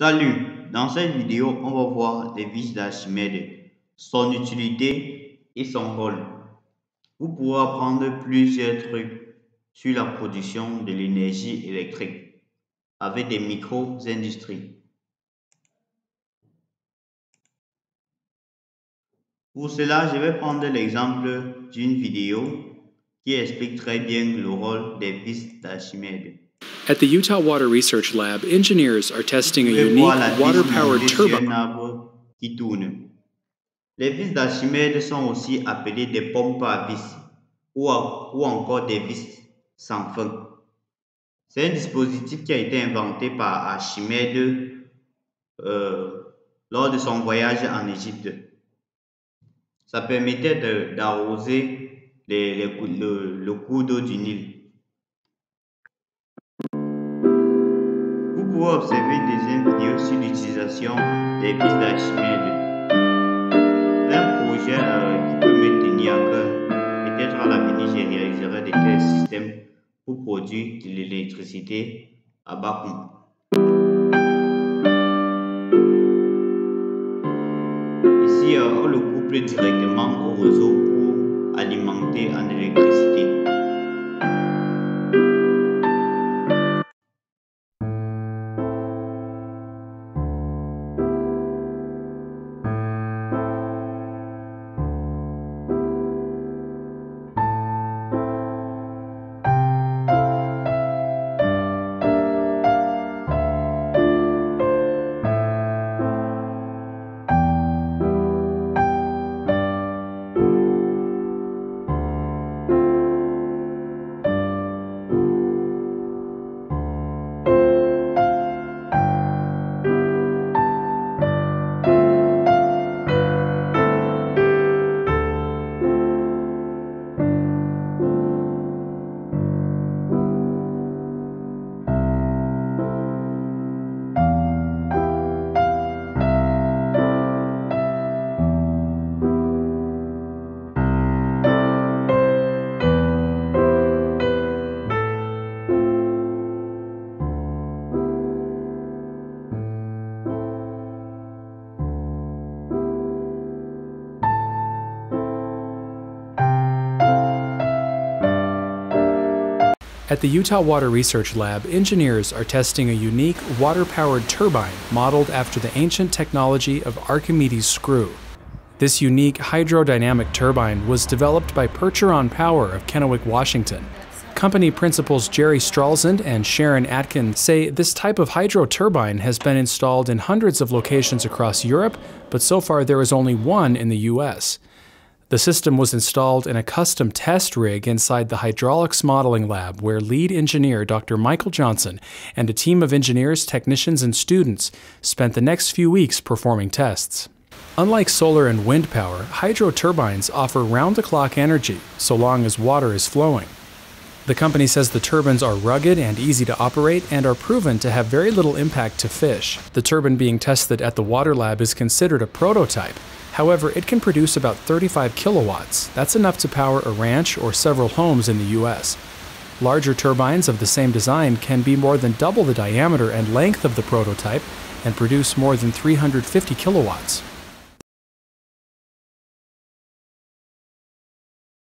Salut, dans cette vidéo, on va voir les vis d'Archimède, son utilité et son rôle. Vous pourrez apprendre plusieurs trucs sur la production de l'énergie électrique avec des micro-industries. Pour cela, je vais prendre l'exemple d'une vidéo qui explique très bien le rôle des vis d'Archimède. At the Utah Water Research Lab, engineers are testing a unique water powered turbine. qui tourne. Les vis d'Archimède sont aussi appelées des pompes à vis ou, ou encore des vis sans fin. C'est un dispositif qui a été inventé par Archimède euh, lors de son voyage en Égypte. Ça permettait d'arroser le, le cours d'eau du Nil. Pouvez observer une deuxième vidéo sur l'utilisation des d'Archimède. C'est un projet euh, qui peut me tenir à cœur. Peut-être à l'avenir, je réaliserai de tels systèmes pour produire de l'électricité à bas coût. Ici, euh, on le couple directement au réseau At the Utah Water Research Lab, engineers are testing a unique water powered turbine modeled after the ancient technology of Archimedes' screw. This unique hydrodynamic turbine was developed by Percheron Power of Kennewick, Washington. Company principals Jerry Stralsund and Sharon Atkin say this type of hydro turbine has been installed in hundreds of locations across Europe, but so far there is only one in the U.S. The system was installed in a custom test rig inside the hydraulics modeling lab, where lead engineer Dr. Michael Johnson and a team of engineers, technicians, and students spent the next few weeks performing tests. Unlike solar and wind power, hydro turbines offer round the clock energy so long as water is flowing. The company says the turbines are rugged and easy to operate and are proven to have very little impact to fish. The turbine being tested at the water lab is considered a prototype However, it can produce about 35 kilowatts. That's enough to power a ranch or several homes in the US. Larger turbines of the same design can be more than double the diameter and length of the prototype and produce more than 350 kilowatts.